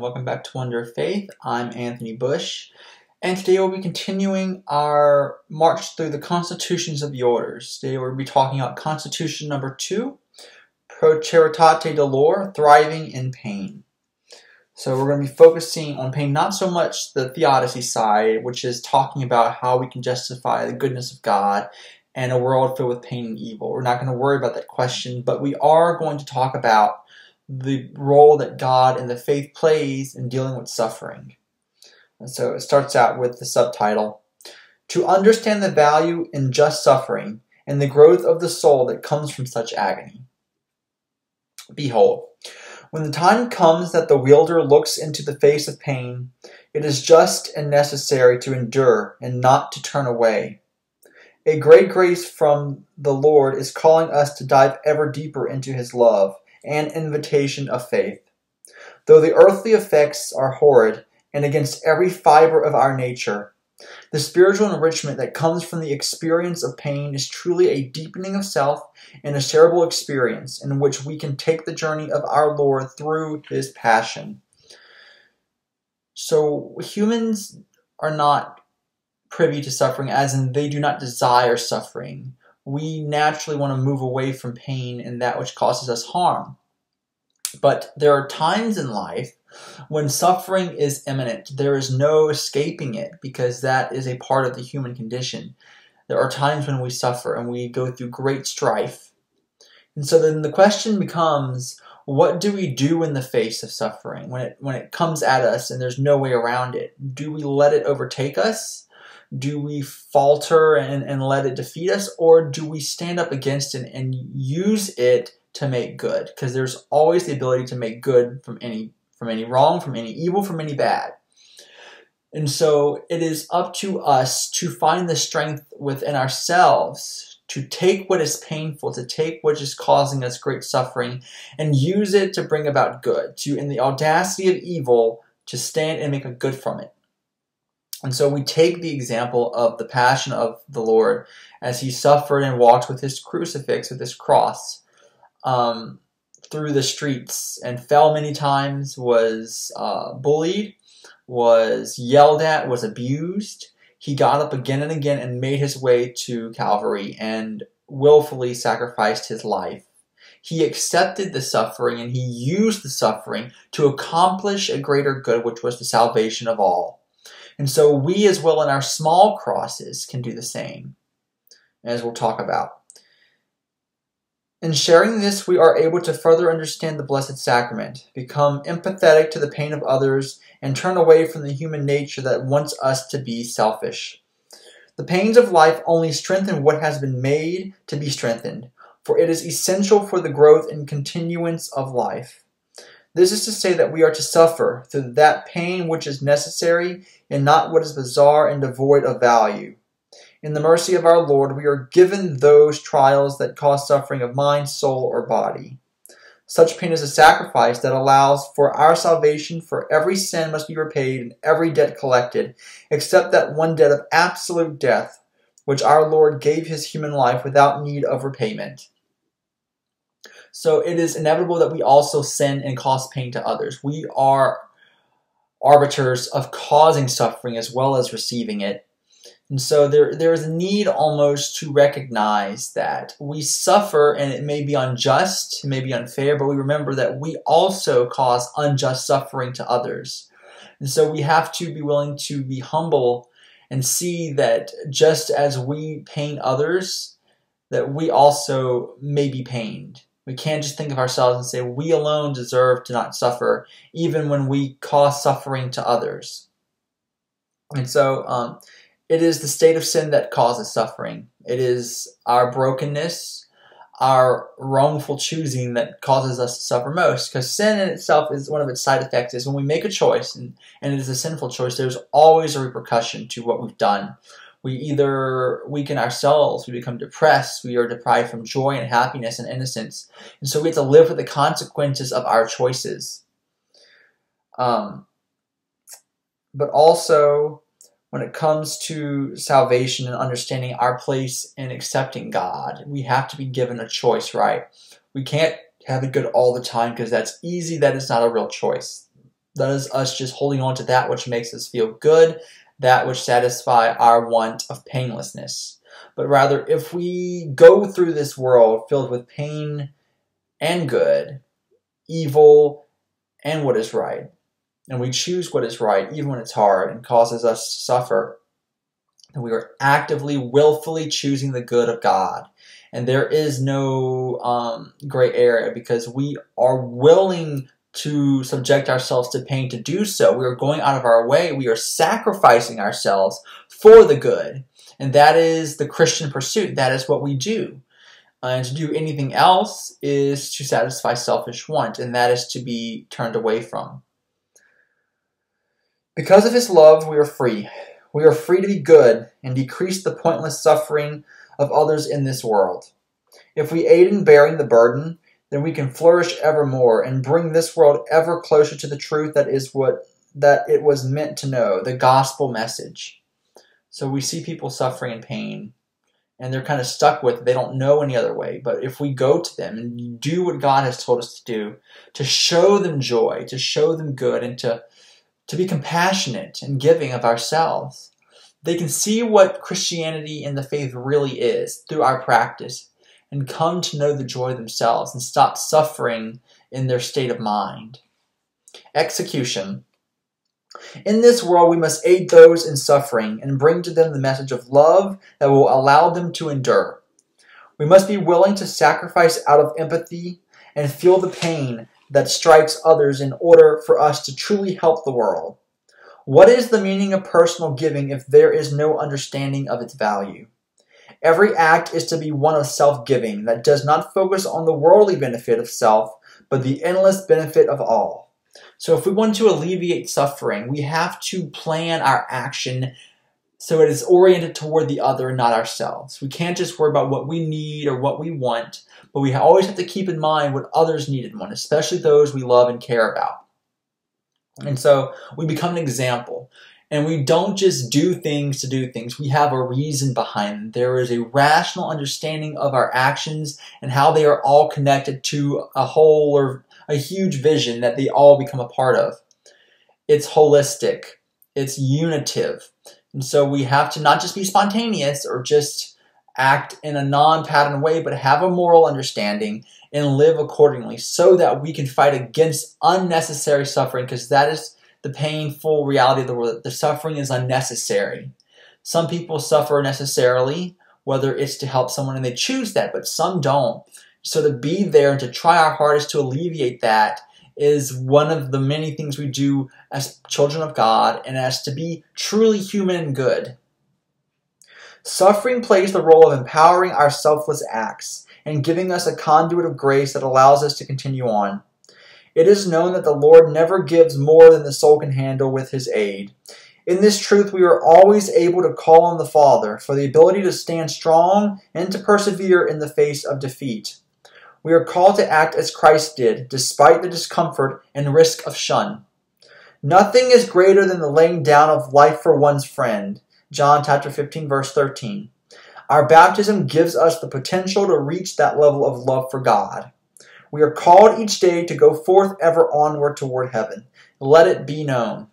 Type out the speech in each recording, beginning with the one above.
welcome back to Wonder of Faith. I'm Anthony Bush, and today we'll be continuing our march through the constitutions of the orders. Today we'll be talking about Constitution number two, Pro Charitate Dolor, Thriving in Pain. So we're going to be focusing on pain, not so much the theodicy side, which is talking about how we can justify the goodness of God and a world filled with pain and evil. We're not going to worry about that question, but we are going to talk about the role that God and the faith plays in dealing with suffering. And so it starts out with the subtitle To understand the value in just suffering and the growth of the soul that comes from such agony. Behold, when the time comes that the wielder looks into the face of pain, it is just and necessary to endure and not to turn away. A great grace from the Lord is calling us to dive ever deeper into His love and invitation of faith. Though the earthly effects are horrid and against every fiber of our nature, the spiritual enrichment that comes from the experience of pain is truly a deepening of self and a shareable experience in which we can take the journey of our Lord through his passion. So, humans are not privy to suffering, as in they do not desire suffering we naturally want to move away from pain and that which causes us harm. But there are times in life when suffering is imminent. There is no escaping it because that is a part of the human condition. There are times when we suffer and we go through great strife. And so then the question becomes what do we do in the face of suffering when it when it comes at us and there's no way around it? Do we let it overtake us? Do we falter and, and let it defeat us or do we stand up against it and use it to make good because there's always the ability to make good from any from any wrong from any evil from any bad and so it is up to us to find the strength within ourselves to take what is painful, to take what is causing us great suffering, and use it to bring about good, to, in the audacity of evil, to stand and make a good from it. And so we take the example of the passion of the Lord as he suffered and walked with his crucifix, with his cross, um, through the streets and fell many times, was uh, bullied, was yelled at, was abused. He got up again and again and made his way to Calvary and willfully sacrificed his life. He accepted the suffering and he used the suffering to accomplish a greater good, which was the salvation of all. And so we, as well in our small crosses, can do the same, as we'll talk about. In sharing this, we are able to further understand the Blessed Sacrament, become empathetic to the pain of others, and turn away from the human nature that wants us to be selfish. The pains of life only strengthen what has been made to be strengthened, for it is essential for the growth and continuance of life. This is to say that we are to suffer through that pain which is necessary and not what is bizarre and devoid of value. In the mercy of our Lord, we are given those trials that cause suffering of mind, soul, or body. Such pain is a sacrifice that allows for our salvation, for every sin must be repaid and every debt collected, except that one debt of absolute death, which our Lord gave his human life without need of repayment. So it is inevitable that we also sin and cause pain to others. We are arbiters of causing suffering as well as receiving it. And so there, there is a need almost to recognize that we suffer and it may be unjust, it may be unfair, but we remember that we also cause unjust suffering to others. And so we have to be willing to be humble and see that just as we pain others, that we also may be pained. We can't just think of ourselves and say we alone deserve to not suffer, even when we cause suffering to others. And so um, it is the state of sin that causes suffering. It is our brokenness, our wrongful choosing that causes us to suffer most. Because sin in itself is one of its side effects is when we make a choice and, and it is a sinful choice, there's always a repercussion to what we've done we either weaken ourselves, we become depressed, we are deprived from joy and happiness and innocence. And so we have to live with the consequences of our choices. Um, but also, when it comes to salvation and understanding our place in accepting God, we have to be given a choice, right? We can't have it good all the time because that's easy, that is not a real choice. That is us just holding on to that which makes us feel good, that which satisfy our want of painlessness. But rather, if we go through this world filled with pain and good, evil and what is right, and we choose what is right even when it's hard and causes us to suffer, then we are actively, willfully choosing the good of God. And there is no um, gray area because we are willing to subject ourselves to pain to do so. We are going out of our way. We are sacrificing ourselves for the good. And that is the Christian pursuit. That is what we do. Uh, and to do anything else is to satisfy selfish want, and that is to be turned away from. Because of his love, we are free. We are free to be good and decrease the pointless suffering of others in this world. If we aid in bearing the burden, then we can flourish evermore and bring this world ever closer to the truth that is what that it was meant to know, the gospel message. So we see people suffering and pain and they're kind of stuck with it. They don't know any other way. But if we go to them and do what God has told us to do, to show them joy, to show them good, and to, to be compassionate and giving of ourselves, they can see what Christianity and the faith really is through our practice and come to know the joy themselves and stop suffering in their state of mind. Execution. In this world, we must aid those in suffering and bring to them the message of love that will allow them to endure. We must be willing to sacrifice out of empathy and feel the pain that strikes others in order for us to truly help the world. What is the meaning of personal giving if there is no understanding of its value? Every act is to be one of self giving that does not focus on the worldly benefit of self, but the endless benefit of all. So, if we want to alleviate suffering, we have to plan our action so it is oriented toward the other not ourselves. We can't just worry about what we need or what we want, but we always have to keep in mind what others need and want, especially those we love and care about. And so we become an example. And we don't just do things to do things. We have a reason behind them. There is a rational understanding of our actions and how they are all connected to a whole or a huge vision that they all become a part of. It's holistic. It's unitive. And so we have to not just be spontaneous or just act in a non-pattern way, but have a moral understanding and live accordingly so that we can fight against unnecessary suffering because that is the painful reality of the world. The suffering is unnecessary. Some people suffer necessarily, whether it's to help someone and they choose that, but some don't. So to be there and to try our hardest to alleviate that is one of the many things we do as children of God and as to be truly human and good. Suffering plays the role of empowering our selfless acts and giving us a conduit of grace that allows us to continue on. It is known that the Lord never gives more than the soul can handle with his aid. In this truth, we are always able to call on the Father for the ability to stand strong and to persevere in the face of defeat. We are called to act as Christ did, despite the discomfort and risk of shun. Nothing is greater than the laying down of life for one's friend. John chapter 15 verse 13. Our baptism gives us the potential to reach that level of love for God. We are called each day to go forth ever onward toward heaven. Let it be known.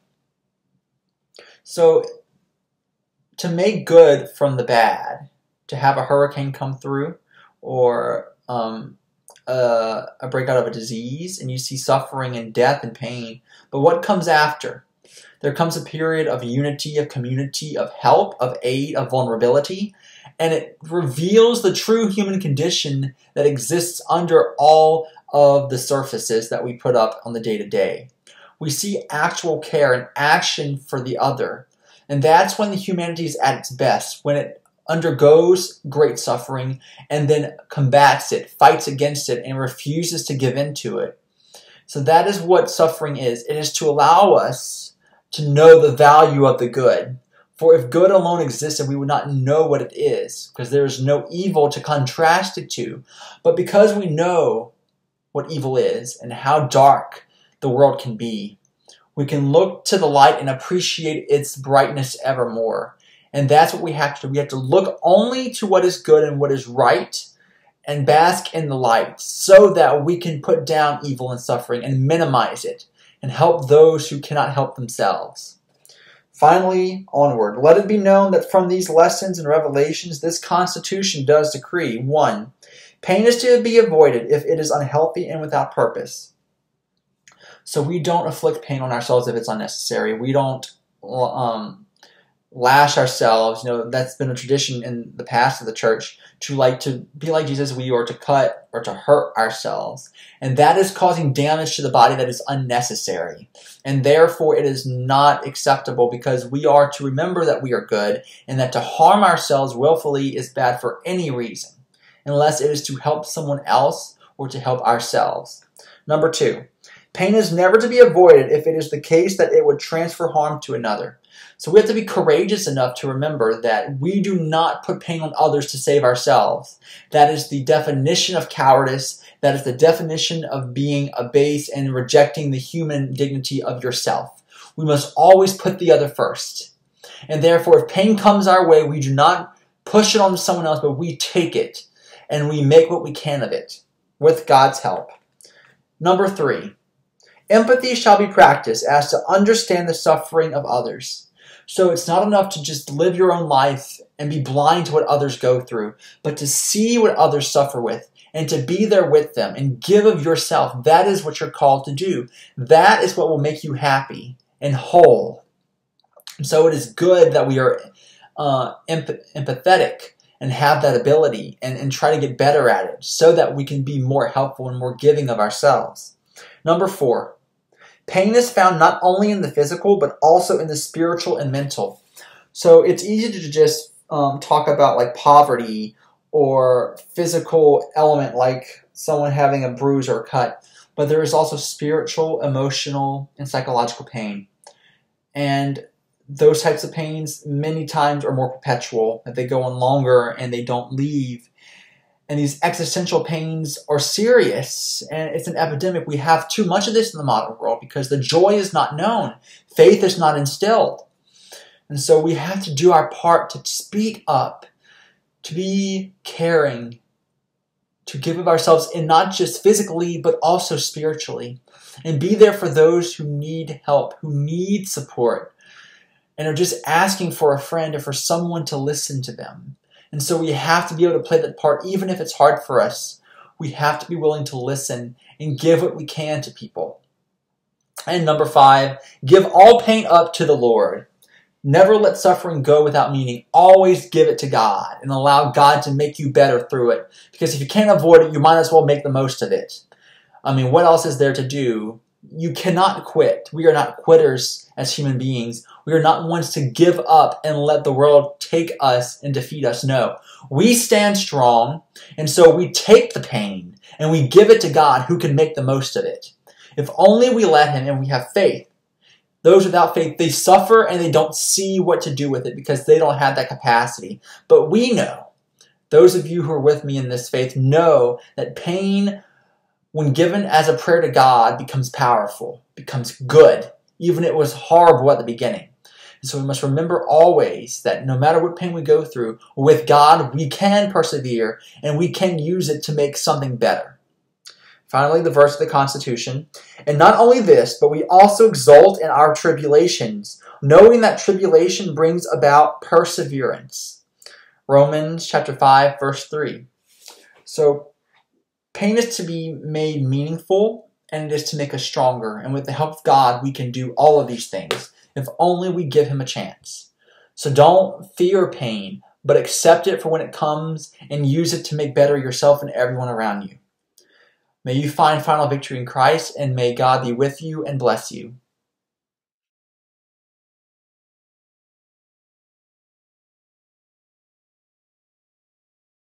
So, to make good from the bad, to have a hurricane come through, or um, a, a breakout of a disease, and you see suffering and death and pain. But what comes after? There comes a period of unity, of community, of help, of aid, of vulnerability, and it reveals the true human condition that exists under all of the surfaces that we put up on the day to day. We see actual care and action for the other. And that's when the humanity is at its best, when it undergoes great suffering and then combats it, fights against it, and refuses to give in to it. So that is what suffering is. It is to allow us to know the value of the good. For if good alone existed, we would not know what it is, because there is no evil to contrast it to. But because we know what evil is and how dark the world can be, we can look to the light and appreciate its brightness evermore. And that's what we have to do. We have to look only to what is good and what is right and bask in the light so that we can put down evil and suffering and minimize it and help those who cannot help themselves. Finally, onward. Let it be known that from these lessons and revelations, this Constitution does decree 1. Pain is to be avoided if it is unhealthy and without purpose. So we don't afflict pain on ourselves if it's unnecessary. We don't um, lash ourselves. You know, that's been a tradition in the past of the church to like to be like Jesus, we are to cut or to hurt ourselves. And that is causing damage to the body that is unnecessary. And therefore it is not acceptable because we are to remember that we are good and that to harm ourselves willfully is bad for any reason, unless it is to help someone else or to help ourselves. Number two, pain is never to be avoided if it is the case that it would transfer harm to another. So we have to be courageous enough to remember that we do not put pain on others to save ourselves. That is the definition of cowardice. That is the definition of being a base and rejecting the human dignity of yourself. We must always put the other first. And therefore, if pain comes our way, we do not push it on someone else, but we take it and we make what we can of it with God's help. Number three, empathy shall be practiced as to understand the suffering of others. So it's not enough to just live your own life and be blind to what others go through, but to see what others suffer with and to be there with them and give of yourself. That is what you're called to do. That is what will make you happy and whole. So it is good that we are uh, empath- empathetic and have that ability and, and try to get better at it so that we can be more helpful and more giving of ourselves. Number four, Pain is found not only in the physical, but also in the spiritual and mental. So it's easy to just um, talk about like poverty or physical element like someone having a bruise or a cut, but there is also spiritual, emotional, and psychological pain. And those types of pains many times are more perpetual, that they go on longer and they don't leave and these existential pains are serious and it's an epidemic. We have too much of this in the modern world because the joy is not known, faith is not instilled. And so we have to do our part to speak up, to be caring, to give of ourselves, and not just physically, but also spiritually, and be there for those who need help, who need support, and are just asking for a friend or for someone to listen to them. And so we have to be able to play that part, even if it's hard for us. We have to be willing to listen and give what we can to people. And number five, give all pain up to the Lord. Never let suffering go without meaning. Always give it to God and allow God to make you better through it. Because if you can't avoid it, you might as well make the most of it. I mean, what else is there to do? You cannot quit. We are not quitters as human beings. We are not ones to give up and let the world take us and defeat us. No. We stand strong, and so we take the pain and we give it to God who can make the most of it. If only we let Him and we have faith. Those without faith, they suffer and they don't see what to do with it because they don't have that capacity. But we know, those of you who are with me in this faith know that pain, when given as a prayer to God, becomes powerful, becomes good, even if it was horrible at the beginning. And so we must remember always that no matter what pain we go through, with God, we can persevere and we can use it to make something better. Finally, the verse of the Constitution. And not only this, but we also exult in our tribulations, knowing that tribulation brings about perseverance. Romans chapter 5, verse 3. So, pain is to be made meaningful and it is to make us stronger. And with the help of God, we can do all of these things if only we give him a chance. So don't fear pain, but accept it for when it comes and use it to make better yourself and everyone around you. May you find final victory in Christ, and may God be with you and bless you.